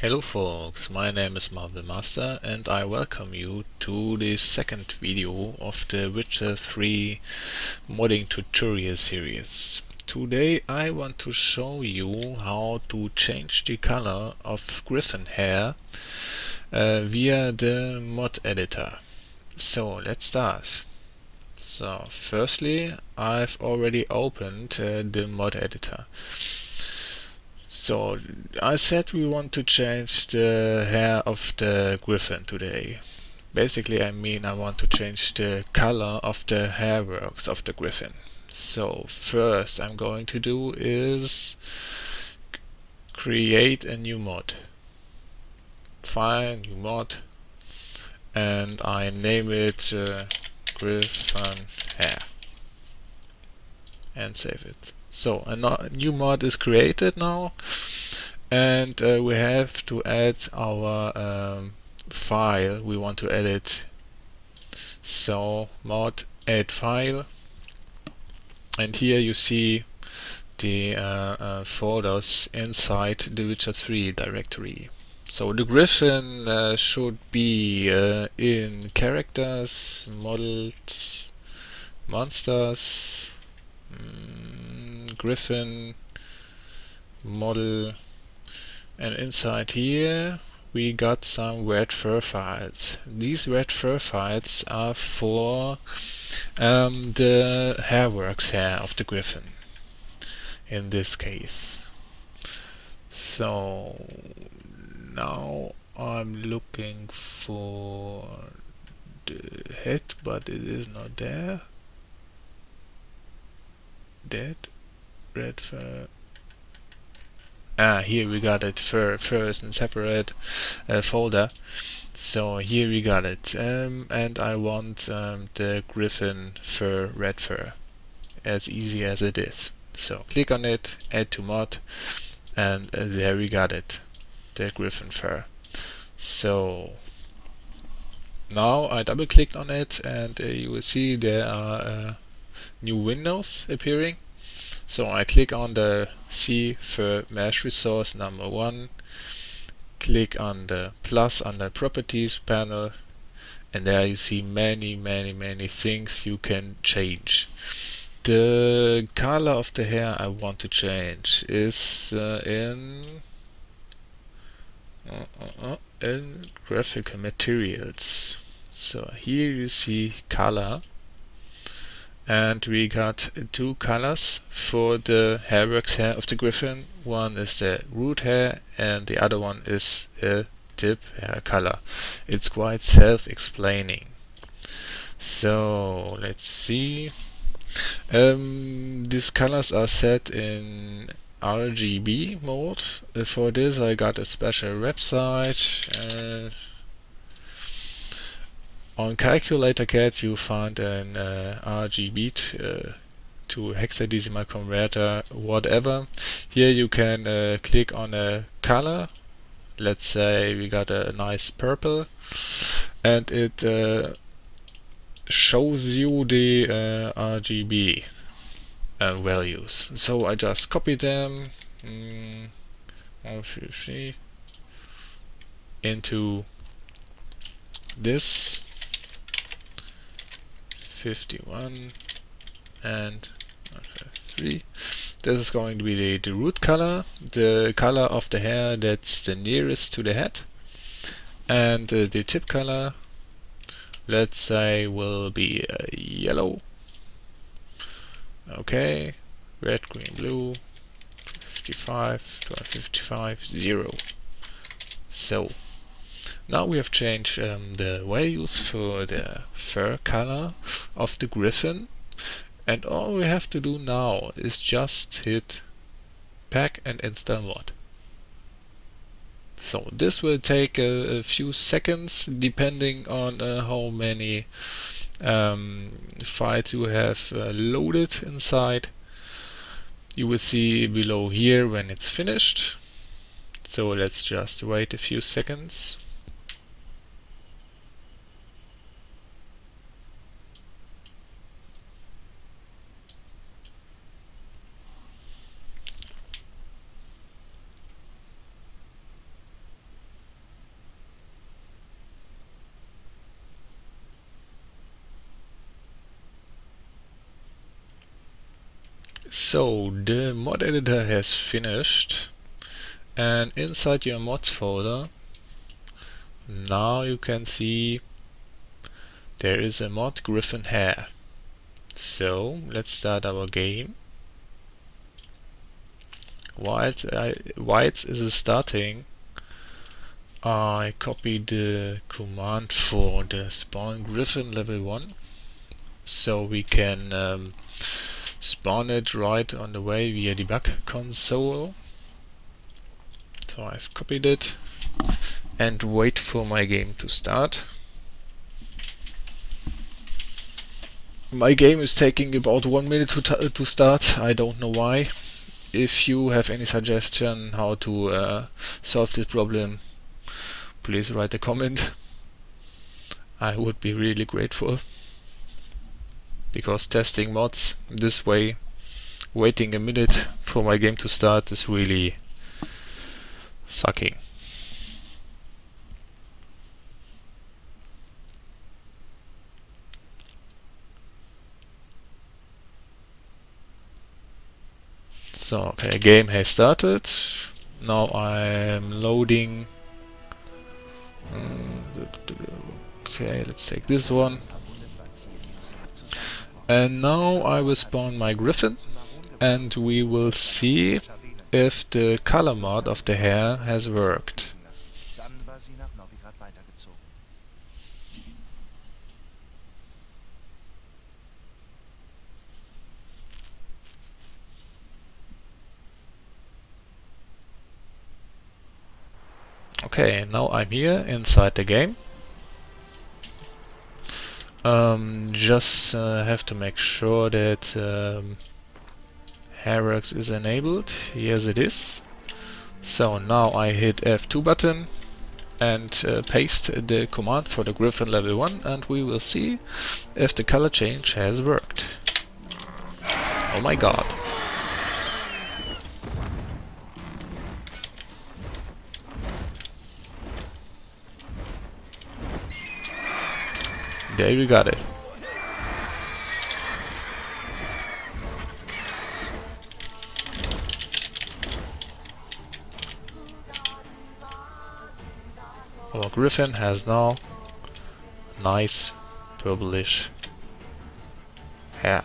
Hello folks, my name is Marvel Master and I welcome you to the second video of the Witcher 3 modding tutorial series. Today I want to show you how to change the color of griffin hair uh, via the mod editor. So let's start. So firstly I've already opened uh, the mod editor. So, I said we want to change the hair of the griffin today. Basically, I mean I want to change the color of the hairworks of the griffin. So, first I'm going to do is create a new mod. File, new mod, and I name it uh, griffin hair. And save it. So a no new mod is created now and uh, we have to add our um, file we want to edit. So mod add file and here you see the uh, uh, folders inside the Witcher 3 directory. So the griffin uh, should be uh, in characters, models, monsters, mm, griffin, model, and inside here we got some red fur files. These red fur files are for um, the hairworks hair of the griffin in this case. So now I'm looking for the head but it is not there. Dead red fur ah here we got it fur first in separate uh, folder. So here we got it um, and I want um, the griffin fur red fur as easy as it is. So click on it add to mod and uh, there we got it the griffin fur so now I double clicked on it and uh, you will see there are uh, new windows appearing so I click on the CFurMeshResource number one, click on the plus on the properties panel and there you see many many many things you can change. The color of the hair I want to change is uh, in uh, uh, uh in graphical materials. So here you see color and we got two colors for the hairworks hair of the griffin. One is the root hair and the other one is a tip hair color. It's quite self-explaining. So let's see. Um, these colors are set in RGB mode. Uh, for this I got a special website. Uh, on Calculator Cat you find an uh, RGB uh, to hexadecimal converter, whatever. Here you can uh, click on a color. Let's say we got a nice purple, and it uh, shows you the RGB values. So I just copy them mm, into this 51 and 3. This is going to be the, the root color, the color of the hair that's the nearest to the head. And uh, the tip color, let's say, will be uh, yellow. Okay, red, green, blue, 55, 255, 0. So, now we have changed um, the values for the fur color of the griffin and all we have to do now is just hit pack and install mod. So this will take a, a few seconds depending on uh, how many um, files you have uh, loaded inside. You will see below here when it's finished. So let's just wait a few seconds. So, the mod editor has finished and inside your mods folder now you can see there is a mod Griffin hair. So, let's start our game. Whilst, I, whilst is starting I copy the command for the spawn griffin level 1 so we can um, spawn it right on the way via debug console so I've copied it and wait for my game to start my game is taking about one minute to, to start I don't know why if you have any suggestion how to uh, solve this problem please write a comment. I would be really grateful. Because testing mods this way, waiting a minute for my game to start is really sucking. So, okay, game has started. Now I'm loading mm, Okay, let's take this one. And now I will spawn my griffin and we will see if the color mod of the hair has worked. Okay, now I'm here inside the game. Um, just uh, have to make sure that um, is enabled. Yes it is. So now I hit F2 button and uh, paste the command for the Griffin level 1 and we will see if the color change has worked. Oh my god. There you got it. Our griffin has now nice purplish hair.